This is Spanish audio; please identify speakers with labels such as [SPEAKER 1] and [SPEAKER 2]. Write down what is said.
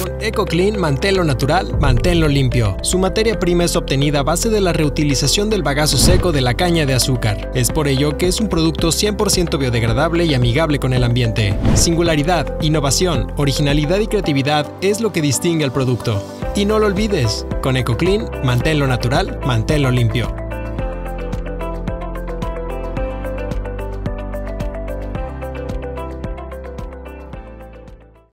[SPEAKER 1] Con EcoClean, manténlo natural, manténlo limpio. Su materia prima es obtenida a base de la reutilización del bagazo seco de la caña de azúcar. Es por ello que es un producto 100% biodegradable y amigable con el ambiente. Singularidad, innovación, originalidad y creatividad es lo que distingue al producto. Y no lo olvides, con EcoClean, manténlo natural, manténlo limpio.